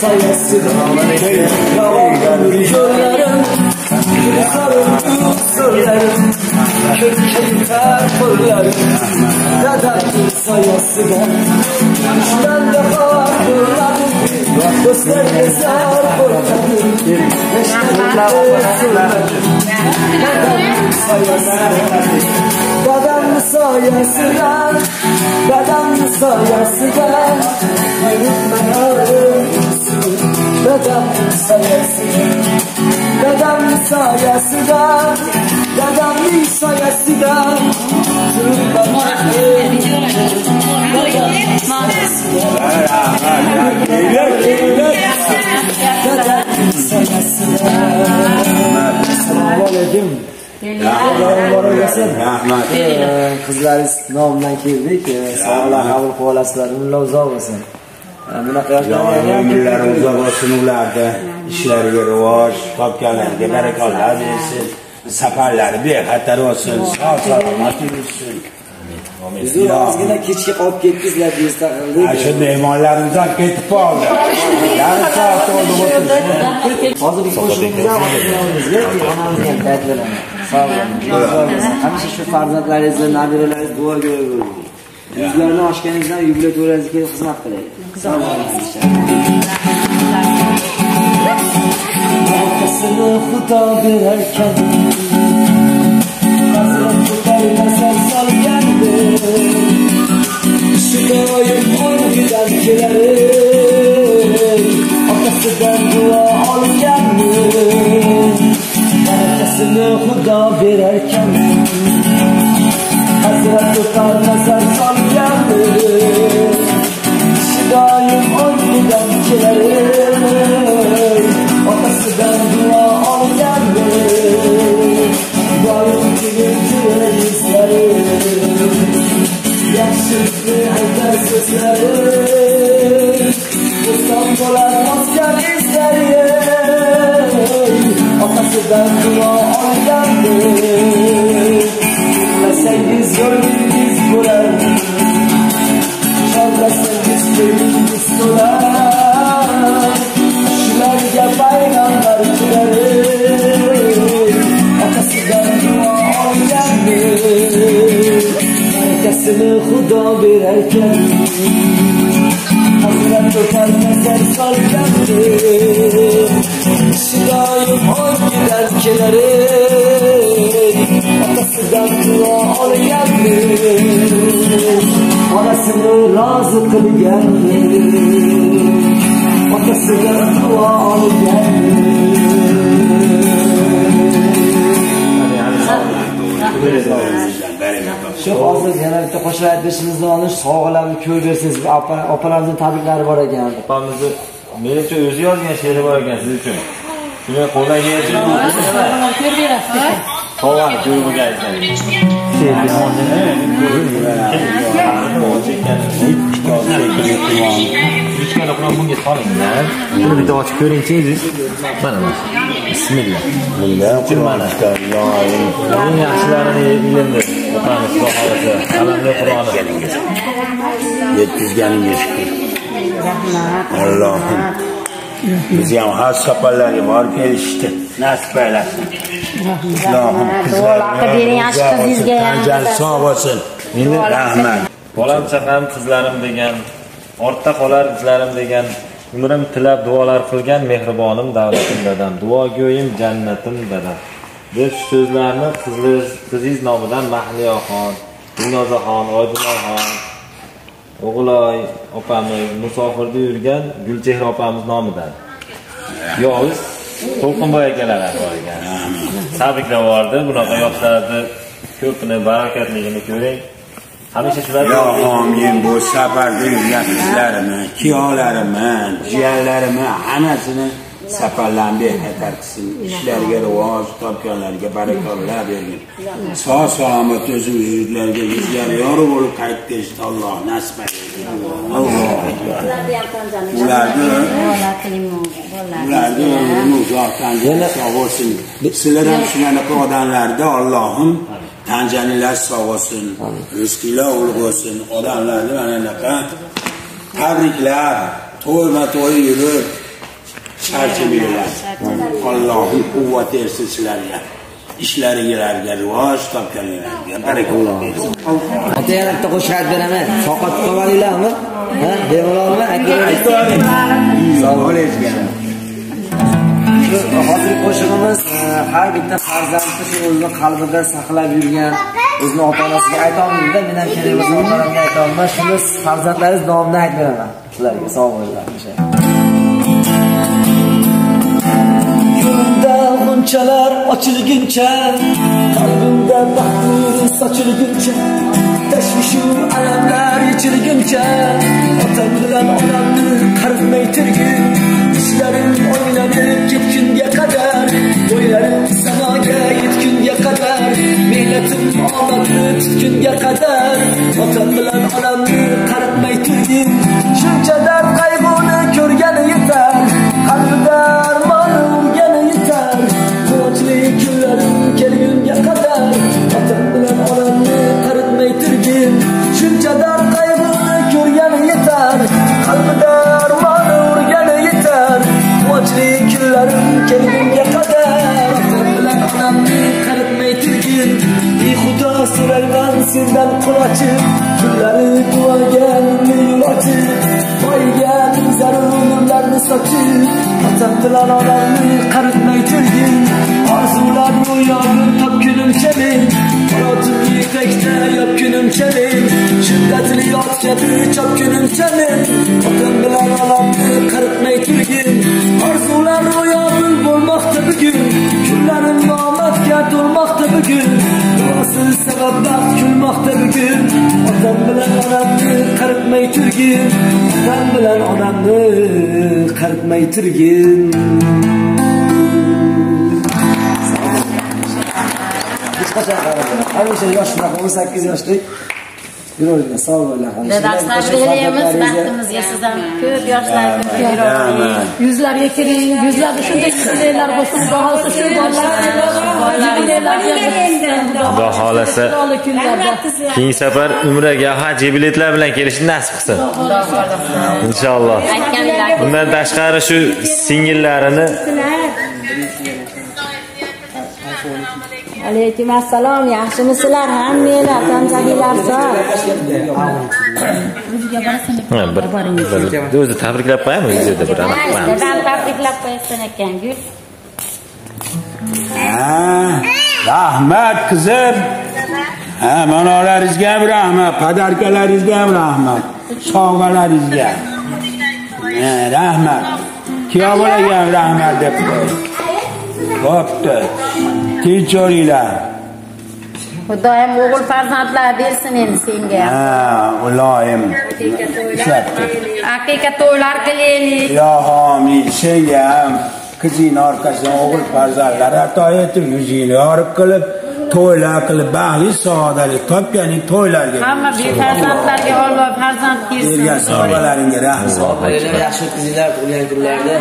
sayesi Davalarım yollarım Kırsalım unsurlarım Kökeli tarpırlarım Dadaklı sayesi ben Üçten defa fırladım Gözlerle sarpırladım Neşterle sırladım Dadaklı sayesi ben Dadam sayesinden, dadam sayesinden Yürütme ağrım Dedem sayesinde Dedem sayesinde Selamun aleyküm Rahmat bo'lsin. Rahmat. Qizlaringiz nomidan keldik. Sog'lar qabul qilib olasizlar. Umrlar uzoq bo'lsin. Bunaqa Yomg'irlar uzoq bo'lsin ularda. Ishlariga rivoj, topganlariga barakollar bersin. Safarlari bexatar bo'lsin. Sog' salomat yursin. Bizni ozgina kechga qolib ketdingizlar Ana shu mehmonlarimiz ham ketib qoldi. Yarim soat bo'ldi. Hozir biz beraman. Sog' bo'ling. Hamisha shu farzandlaringizni, nabiralaringizni duoga qo'ying. Yuzlarini ochganingizdan yubilato'ringizga xizmat qilaylik. Arkasını xudo berarkan. Hazrat ko'tarmasa solgandi. Shu doim o'ngidan necesary Postąpola Polska misterie Ona się dawno oddany Lesenki z gornimi z górami Ciągle senki z Hakkını huda verirken Hasret öper mesel sarkendi Şidayım on gider kileri Atasından dua al geldi Anasını razı kıl geldi Atasından dua al geldi Shu hozir yana bitta qo'shiq aytishimizni olib sog'larni ko'rib bersangiz opalarimizning tabriklari bor ekan. opamizni menimcha o'zi yozgan she'ri bor ekan siz uchun. Shunga qo'ldan kelsa sovg'ani ko'rib o'rgansin bunga solinglar buni bitta ochib ko'ringchi o'zingiz mana mana bismillah Qur'on eng yaxshilarini ilindi opamiz xudo xohlasa qalamli qur'oni yetkazganingiz Allohim bizni ham har safarlarga borib kelishdi nasib aylasin Duolarni bering, yaxshi qizingizga ham. Sog' bo'lsin endi rahmat bolam chaqam qizlarim degan ortda qolar izlarim degan umrim tilab duolar qilgan mehribonim davlatim dadam duogo'yim jannatim dadam. Deb shu so'zlarni qizingiz qizingiz nomidan mahliyoxon dilnozaxon oydinoxon o'g'iloy opamiz musofirda yurgan gulchehra opamiz nomidan. Yovuz to'lqinboy akalar tabriklab yubordi bunaqa yoshlarni ko'pini barakatligini ko'ring hamisha shular yo omin bu safarda yurgan qizlarimni kuyovlarimni jiyanlarimni hammasini safarlarni bexatar qilsin ishlariga rivoj topganlarga barakollar bergin. Sog' salomat o'zim yurtlarga yuzlari yorug' bo'lib qaytib kelishni alloh nasib aylasin alloh. Ularni ularni umrini uzoqdan sog' bo'lsin sizlar ham shunaqa odamlarda allohim tanjaninglar sog' bo'lsin rizqinglar ulug' bo'lsin odamlarni mana bunaqa tabriklar. To'yma to'y yurib charchamaylar allohning quvvati bersin sizlarga. Ishlaringlarga rivoj topganinglarga barakalloh bersin. Aka yana bitta qo'shiq aytib beraman. Qo'yolinglarmi ha bemalolmi bo'linglar shu hozirgi qo'shig'imiz e, har bitta farzandni shu o'zini qalbida saqlab yurgan o'zini ota onasiga aytolmaydida men ham kerak bo'lsa ota onamga aytolman shuni farzandlaringiz nomidan aytib beraman. Sizlarga sog' bo'linglar o'sha. G'unchalar ochilguncha Qalbimda baxt sochilguncha Tashvishu alamlar yechilguncha Otam bilan onamni qaritmay turgin qaritmay turgin Xudo so'rayman sendan qo'l ochib Kunlari duoga yo'l ochib Boyga zarur nurlarni sochib Otam bilan onamni qaritmay turgin Orzular ro'yobim topgunimcha men Hayotim yetakda yopgunimcha men Shiddatli yot kabi chopgunimcha men qaritmay turgin Otam bilan onamni qaritmay turgin. Hech qachon qaramayman hamisha yosh shunaqa o'n sakkiz yoshlik yuravergan sog' bo'linglar Dadam tabriklaymiz baxtimizga sizdan ko'p yoshlar. Yuzlarga kiring, yuzlarda shunday jubilelar bo'lsin, xudo xohlasa shu bolalar Xudo xohlasa keyingi safar umraga haj biletlar bilan kelishni nasib qilsin inshaalloh Aytganlar undan tashqari shu singillarini Alaykum assalom, yaxshimisizlar hammanglar, tanzagiylar sog'. ha, bir bir o'zi tabriklab qo'yamiz videoda bir Dadam tabriklab qo'ysin ekan. Ha, rahmat qizim ha manolaringizga ham rahmat padarkalaringizga ham rahmat sovg'alaringizga Ha, rahmat. Kuyovbolaga ham rahmat deb qo'y bo'pti tinch bo'linglar Xudoyim o'g'il farzandlar bersin endi senga. ha ilohim Haqiqat to'ylar qilaylik. ilohi omin senga ham qizingni orqasidan o'g'il farzandlar ato etib yuzingni yorug' qilib to'ylar qilib baxtli saodatli topganing to'ylarga Hamma befarzandlarga Alloh farzand bersin. bergan sovg'alaringga rahmat yaxshi o'tkazinglar tug'ilgan kunlarda